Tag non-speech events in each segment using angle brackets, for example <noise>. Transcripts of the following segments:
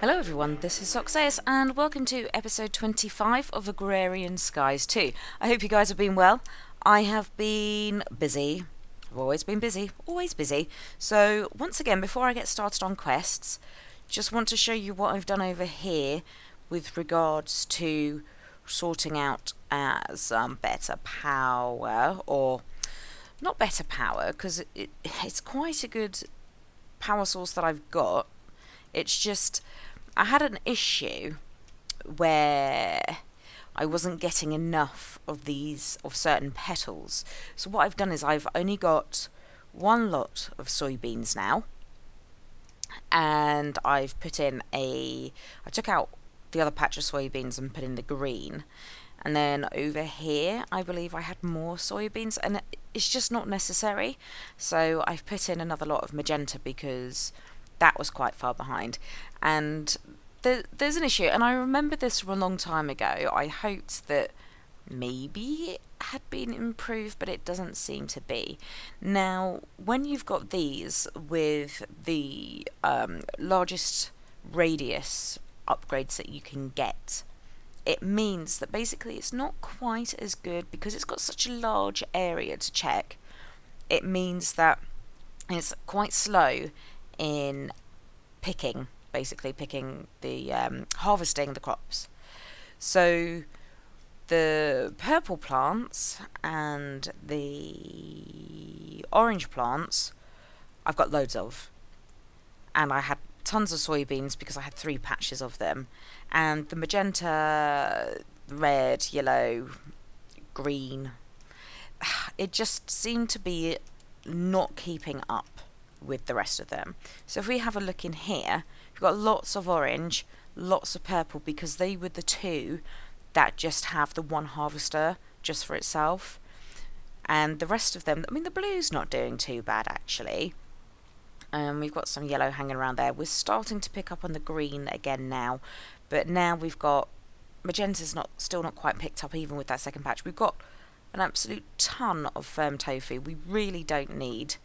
Hello everyone, this is Zoxaeus and welcome to episode 25 of Agrarian Skies 2. I hope you guys have been well. I have been busy. I've always been busy, always busy. So once again, before I get started on quests, just want to show you what I've done over here with regards to sorting out uh, some better power or not better power because it, it's quite a good power source that I've got. It's just I had an issue where I wasn't getting enough of these of certain petals. So what I've done is I've only got one lot of soybeans now and I've put in a I took out the other patch of soybeans and put in the green and then over here I believe I had more soybeans and it's just not necessary so I've put in another lot of magenta because that was quite far behind. And there, there's an issue, and I remember this from a long time ago. I hoped that maybe it had been improved, but it doesn't seem to be. Now, when you've got these with the um, largest radius upgrades that you can get, it means that basically it's not quite as good because it's got such a large area to check. It means that it's quite slow in picking, basically picking the um, harvesting the crops. So the purple plants and the orange plants, I've got loads of, and I had tons of soybeans because I had three patches of them, and the magenta, red, yellow, green. <sighs> It just seemed to be not keeping up with the rest of them. So if we have a look in here, got lots of orange, lots of purple because they were the two that just have the one harvester just for itself. And the rest of them, I mean the blue's not doing too bad actually. Um, we've got some yellow hanging around there. We're starting to pick up on the green again now. But now we've got magenta's not still not quite picked up even with that second patch. We've got an absolute ton of firm tofu. We really don't need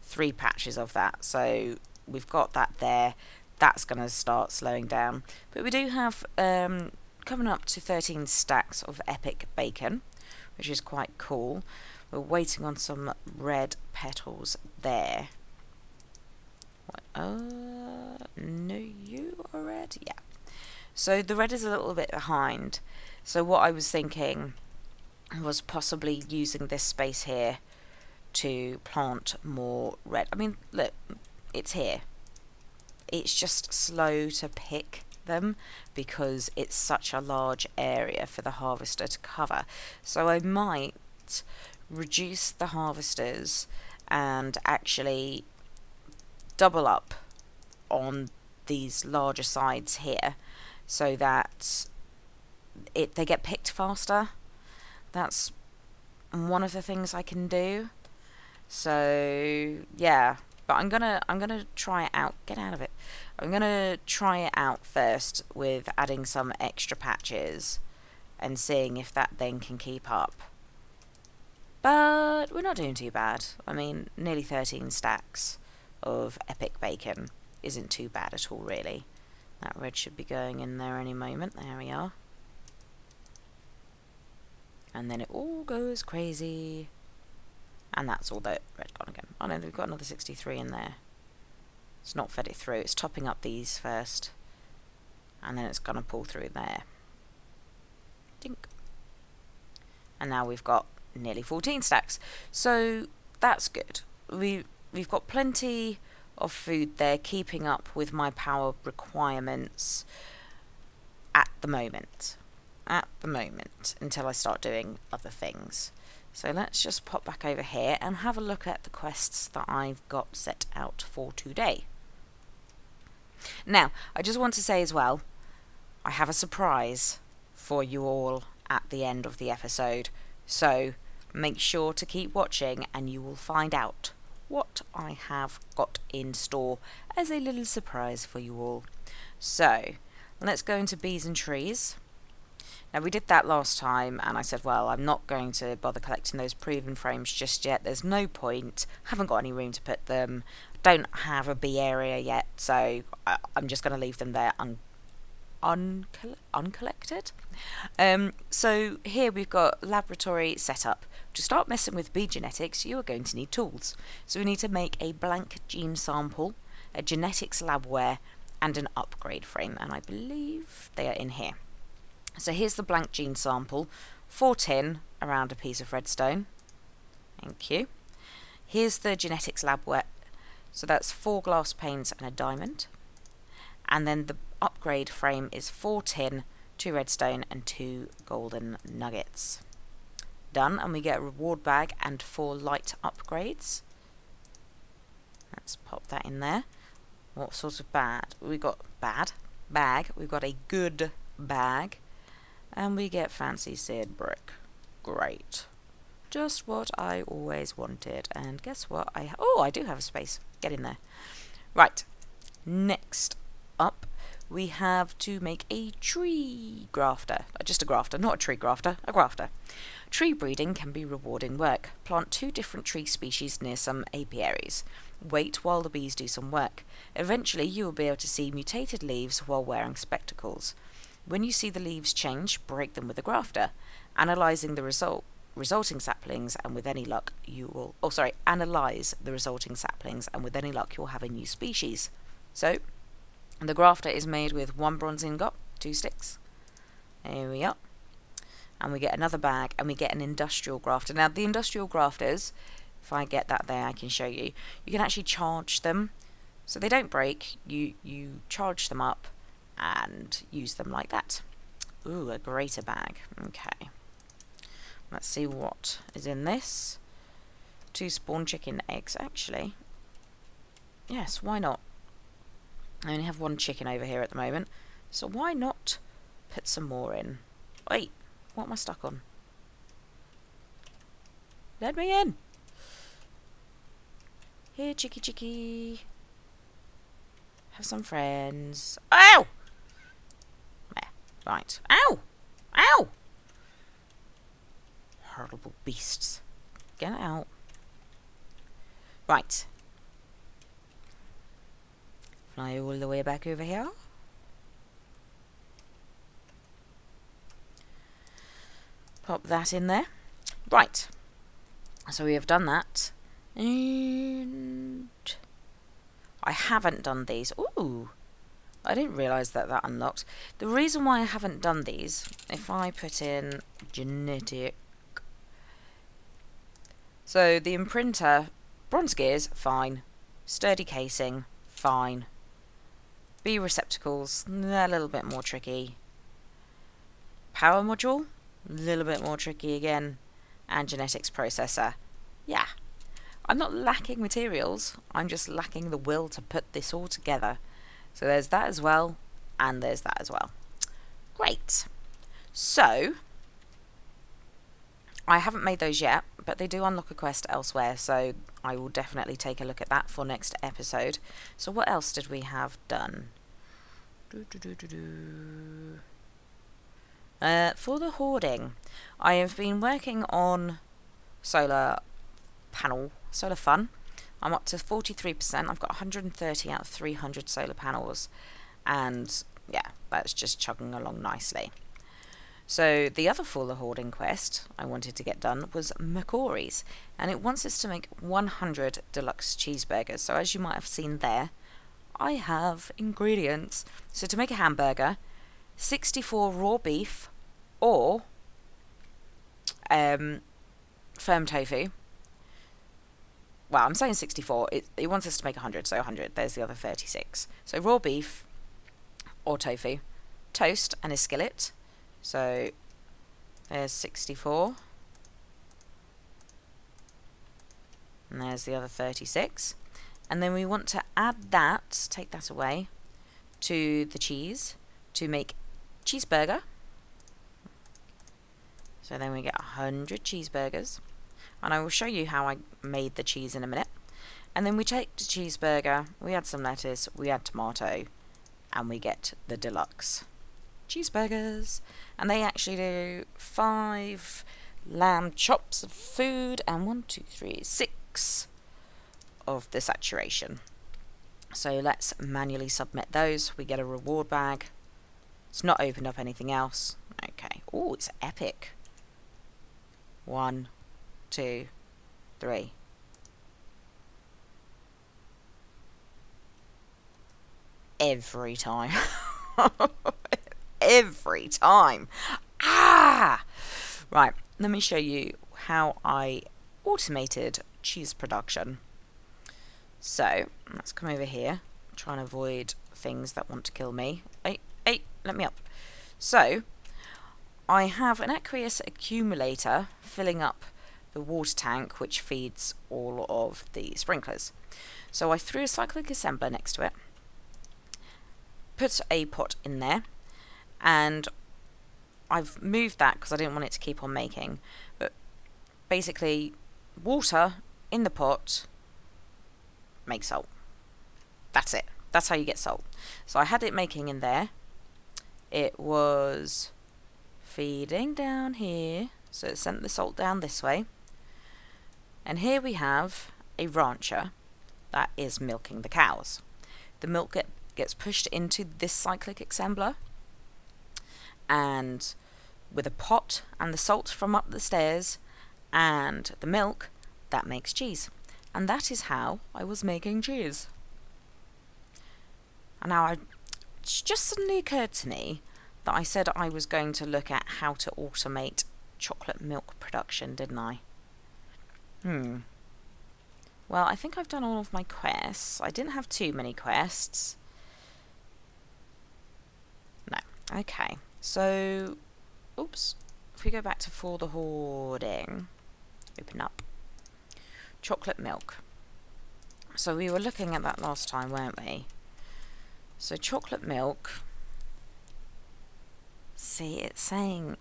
three patches of that. So we've got that there. That's going to start slowing down. But we do have um, coming up to 13 stacks of epic bacon, which is quite cool. We're waiting on some red petals there. What? Uh, no, you are red? Yeah. So the red is a little bit behind. So what I was thinking was possibly using this space here to plant more red. I mean, look, it's here. It's just slow to pick them because it's such a large area for the harvester to cover. So I might reduce the harvesters and actually double up on these larger sides here so that it they get picked faster. That's one of the things I can do. So yeah, but I'm gonna I'm gonna try it out. Get out of it. I'm gonna try it out first with adding some extra patches and seeing if that then can keep up. But we're not doing too bad. I mean, nearly 13 stacks of epic bacon isn't too bad at all, really. That red should be going in there any moment. There we are. And then it all goes crazy. And that's all that red gone again. Oh no, we've got another 63 in there. It's not fed it through, it's topping up these first. And then it's going to pull through there. Dink. And now we've got nearly 14 stacks. So that's good. We, we've got plenty of food there keeping up with my power requirements at the moment. At the moment, until I start doing other things. So let's just pop back over here and have a look at the quests that I've got set out for today. Now, I just want to say as well, I have a surprise for you all at the end of the episode. So make sure to keep watching and you will find out what I have got in store as a little surprise for you all. So, let's go into bees and trees. Now we did that last time and I said, well, I'm not going to bother collecting those proven frames just yet. There's no point. Haven't got any room to put them. Don't have a bee area yet, so I, am just going to leave them there un uncoll uncollected. Um, so here we've got laboratory setup. To start messing with bee genetics, you are going to need tools. So we need to make a blank gene sample, a genetics labware, and an upgrade frame. And I believe they are in here. So here's the blank gene sample, four tin around a piece of redstone. Thank you. Here's the genetics labware. So that's four glass panes and a diamond. And then the upgrade frame is four tin, two redstone, and two golden nuggets. Done, and we get a reward bag and four light upgrades. Let's pop that in there. What sort of bad? We got bad bag. We've got a good bag, and we get fancy seared brick. Great. Just what I always wanted. And guess what? I oh, I do have a space. Get in there. Right. Next up, we have to make a tree grafter. Uh, just a grafter, not a tree grafter, a grafter. Tree breeding can be rewarding work. Plant two different tree species near some apiaries. Wait while the bees do some work. Eventually, you will be able to see mutated leaves while wearing spectacles. When you see the leaves change, break them with a grafter. Analyzing the result resulting saplings and with any luck you will oh sorry analyze the resulting saplings and with any luck you'll have a new species. So the grafter is made with one bronze ingot two sticks. There we are. And we get another bag and we get an industrial grafter. Now the industrial grafters if I get that there I can show you. You can actually charge them. So they don't break. You you charge them up and use them like that ooh a greater bag okay Let's see what is in this. Two spawn chicken eggs, actually. Yes, why not? I only have one chicken over here at the moment, so why not put some more in? Wait, what am I stuck on? Let me in! Here, chicky chicky. Have some friends. Ow! Right. Ow! Ow! horrible beasts. Get out. Right. Fly all the way back over here. Pop that in there. Right. So we have done that. And I haven't done these. Ooh. I didn't realise that that unlocked. The reason why I haven't done these, if I put in genetic so the imprinter, bronze gears, fine. Sturdy casing, fine. bee receptacles, a little bit more tricky. Power module, a little bit more tricky again. And genetics processor, yeah. I'm not lacking materials, I'm just lacking the will to put this all together. So there's that as well, and there's that as well. Great. So, I haven't made those yet, but they do unlock a quest elsewhere, so I will definitely take a look at that for next episode. So what else did we have done? Uh, for the hoarding, I have been working on solar panel, solar fun. I'm up to 43%. I've got 130 out of 300 solar panels. And yeah, that's just chugging along nicely. So the other Fuller hoarding quest I wanted to get done was McCory's, and it wants us to make 100 deluxe cheeseburgers. So as you might have seen there, I have ingredients. So to make a hamburger, 64 raw beef or um, firm tofu. Well, I'm saying 64. It, it wants us to make 100, so 100. There's the other 36. So raw beef or tofu, toast and a skillet, so there's 64. And there's the other 36. And then we want to add that, take that away, to the cheese to make cheeseburger. So then we get 100 cheeseburgers. And I will show you how I made the cheese in a minute. And then we take the cheeseburger, we add some lettuce, we add tomato, and we get the deluxe cheeseburgers. And they actually do five lamb chops of food and one, two, three, six of the saturation. So let's manually submit those. We get a reward bag. It's not opened up anything else. Okay. Oh, it's epic. One, two, three. Every time. <laughs> Every time. Ah! Right, let me show you how I automated cheese production. So, let's come over here. Try and avoid things that want to kill me. Hey, hey, let me up. So, I have an aqueous accumulator filling up the water tank which feeds all of the sprinklers. So I threw a cyclic assembler next to it, put a pot in there, and I've moved that because I didn't want it to keep on making. But basically, water in the pot makes salt. That's it. That's how you get salt. So I had it making in there. It was feeding down here. So it sent the salt down this way. And here we have a rancher that is milking the cows. The milk get, gets pushed into this cyclic assembler and with a pot and the salt from up the stairs and the milk, that makes cheese. And that is how I was making cheese. And now I, it just suddenly occurred to me that I said I was going to look at how to automate chocolate milk production, didn't I? Hmm. Well, I think I've done all of my quests. I didn't have too many quests. No. Okay. So, oops. If we go back to For the Hoarding, open up. Chocolate milk. So we were looking at that last time, weren't we? So chocolate milk. See, it's saying...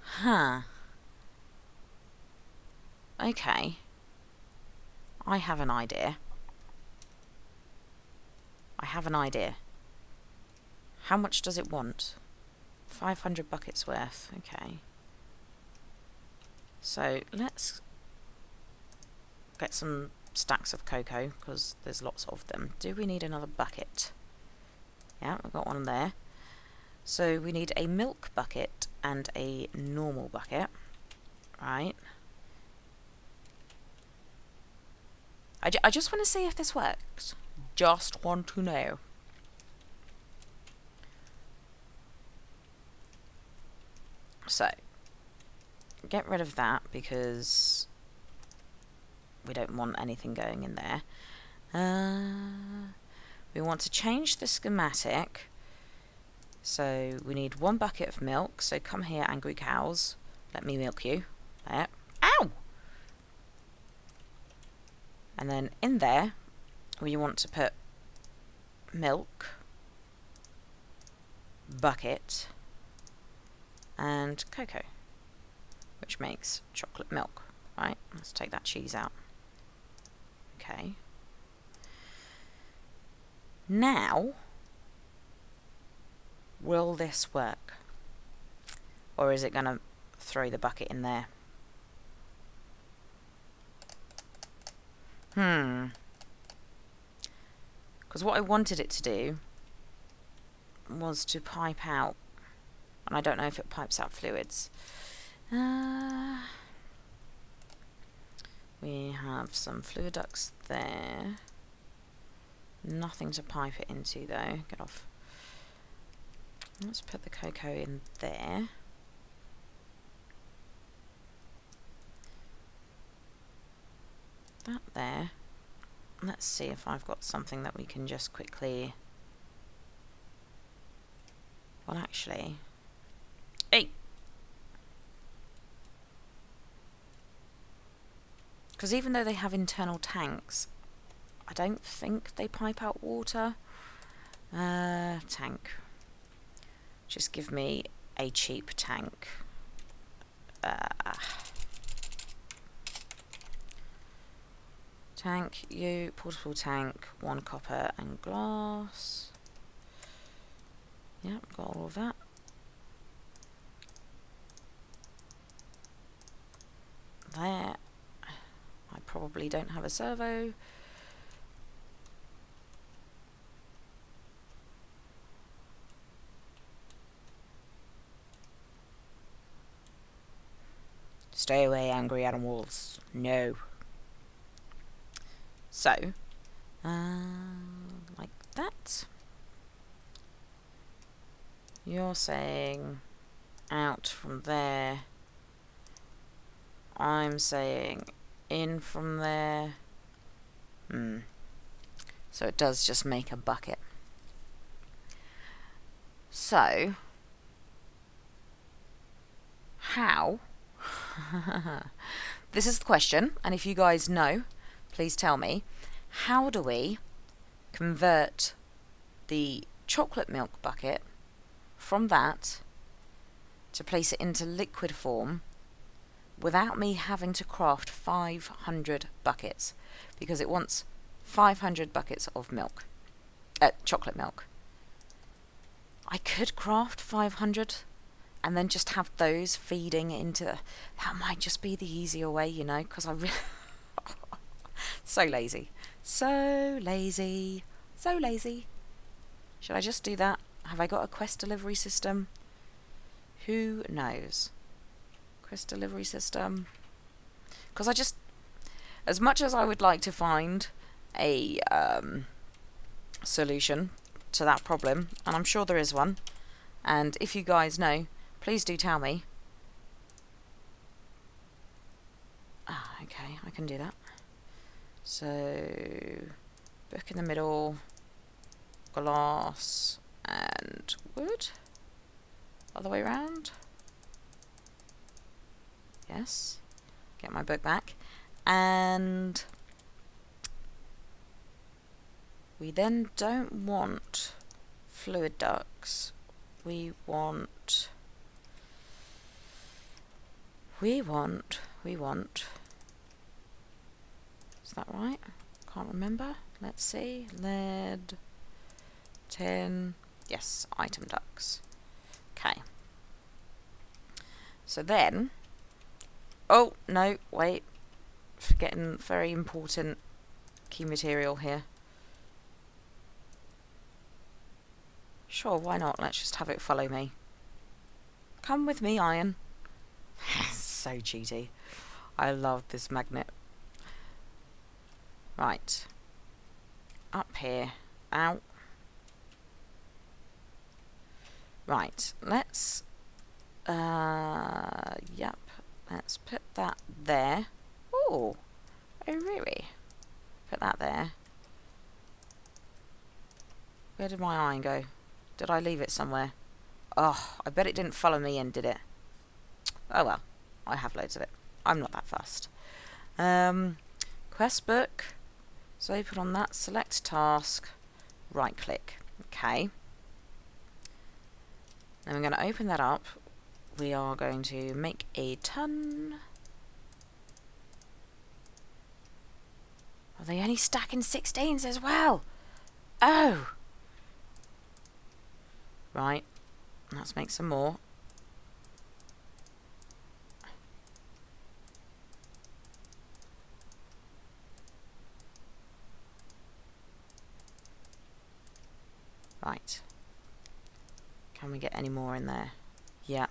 Huh. Okay. I have an idea. I have an idea. How much does it want? 500 buckets worth. Okay. So let's get some stacks of cocoa because there's lots of them. Do we need another bucket? Yeah, we've got one there. So we need a milk bucket and a normal bucket. Right. I, I just want to see if this works. Just want to know. So, get rid of that because we don't want anything going in there. Uh, we want to change the schematic. So we need one bucket of milk. So come here, angry cows. Let me milk you. There. Ow! And then in there, we want to put milk, bucket, and cocoa, which makes chocolate milk. Right, let's take that cheese out. Okay. Now, will this work? Or is it going to throw the bucket in there? Hmm. Because what I wanted it to do was to pipe out. And I don't know if it pipes out fluids. Uh, we have some fluid ducts there. Nothing to pipe it into though. Get off. Let's put the cocoa in there. That there. Let's see if I've got something that we can just quickly... Well, actually... Hey! Because even though they have internal tanks, I don't think they pipe out water. Uh, tank. Just give me a cheap tank. Uh, Tank, you, portable tank, one copper and glass. Yep, got all of that. There. I probably don't have a servo. Stay away, angry animals. No. So, um, like that. You're saying out from there. I'm saying in from there. Hmm. So it does just make a bucket. So, how? <laughs> this is the question, and if you guys know, please tell me. How do we convert the chocolate milk bucket from that to place it into liquid form without me having to craft 500 buckets because it wants 500 buckets of milk, uh, chocolate milk. I could craft 500 and then just have those feeding into that might just be the easier way, you know, because I really <laughs> so lazy, so lazy, so lazy. Should I just do that? Have I got a quest delivery system? Who knows? Quest delivery system. Because I just, as much as I would like to find a um, solution to that problem, and I'm sure there is one, and if you guys know, please do tell me. Ah, okay, I can do that. So, book in the middle, glass, and wood. Other way around. Yes. Get my book back. And we then don't want fluid ducts. We want we want we want that right? Can't remember. Let's see. Lead 10. Yes, item ducts. Okay. So then, oh, no, wait, forgetting very important key material here. Sure, why not? Let's just have it follow me. Come with me, iron. <laughs> so cheaty. I love this magnet. Right. Up here. Out. Right, let's, uh, yep, let's put that there. Oh, oh really? Put that there. Where did my iron go? Did I leave it somewhere? Oh, I bet it didn't follow me in, did it? Oh well, I have loads of it. I'm not that fast. Um, quest book. So open on that, select task, right click. Okay. Then we're going to open that up. We are going to make a ton. Are they only stacking 16s as well? Oh! Right. Let's make some more. Right. Can we get any more in there? Yeah.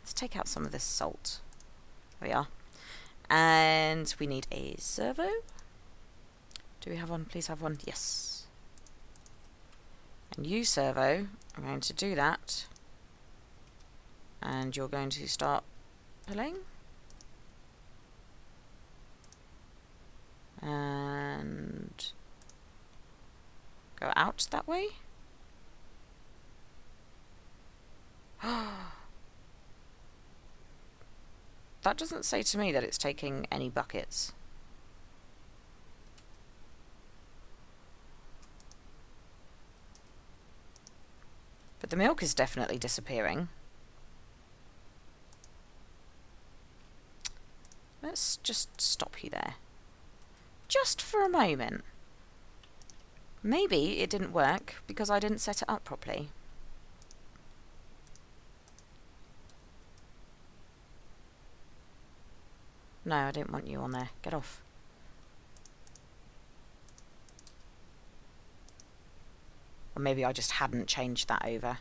Let's take out some of this salt. There we are. And we need a servo. Do we have one? Please have one. Yes. And you, servo, are going to do that. And you're going to start pulling. And go out that way. <gasps> that doesn't say to me that it's taking any buckets. But the milk is definitely disappearing. Let's just stop you there. Just for a moment. Maybe it didn't work because I didn't set it up properly. No, I didn't want you on there. Get off. Or maybe I just hadn't changed that over.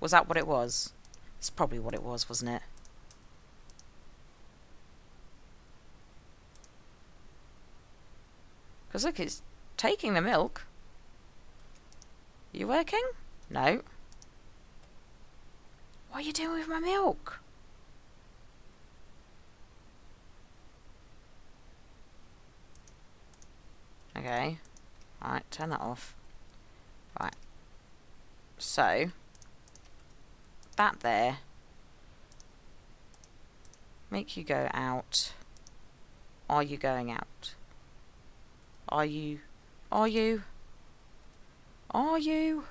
Was that what it was? It's probably what it was, wasn't it? Because look, it's taking the milk. You working? No. What are you doing with my milk? Okay. Alright, turn that off. Right. So, that there, make you go out. Are you going out? Are you? Are you? Are you?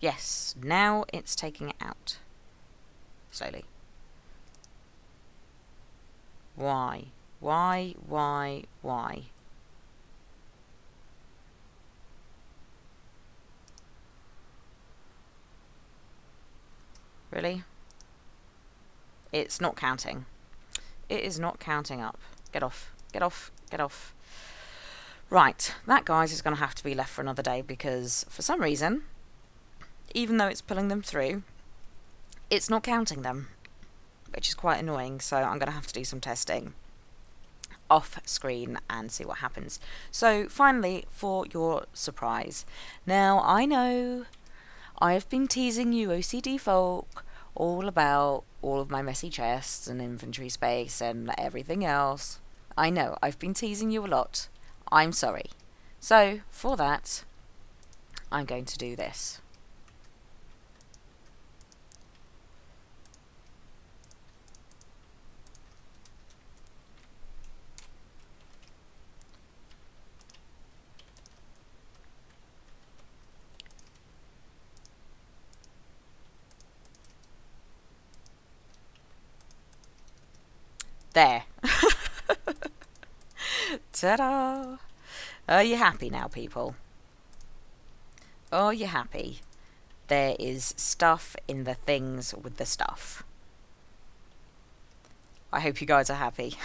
Yes, now it's taking it out. Slowly. Why? Why, why, why? Really? It's not counting. It is not counting up. Get off. Get off. Get off. Right, that guys is going to have to be left for another day because for some reason, even though it's pulling them through, it's not counting them, which is quite annoying. So I'm going to have to do some testing off screen and see what happens. So finally, for your surprise. Now, I know I have been teasing you OCD folk all about all of my messy chests and inventory space and everything else. I know, I've been teasing you a lot. I'm sorry. So, for that, I'm going to do this. There. <laughs> Ta-da! Are you happy now, people? Are you happy? There is stuff in the things with the stuff. I hope you guys are happy.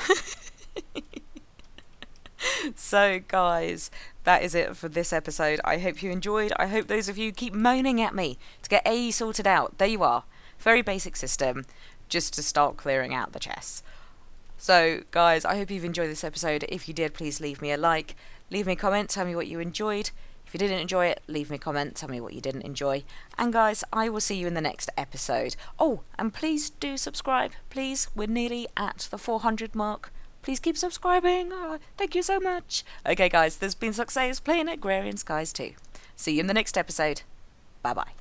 <laughs> so, guys, that is it for this episode. I hope you enjoyed. I hope those of you keep moaning at me to get AE sorted out. There you are. Very basic system, just to start clearing out the chests. So, guys, I hope you've enjoyed this episode. If you did, please leave me a like, leave me a comment, tell me what you enjoyed. If you didn't enjoy it, leave me a comment, tell me what you didn't enjoy. And, guys, I will see you in the next episode. Oh, and please do subscribe, please. We're nearly at the 400 mark. Please keep subscribing. Oh, thank you so much. Okay, guys, there's been Zoxaeus playing Agrarian Skies 2. See you in the next episode. Bye bye.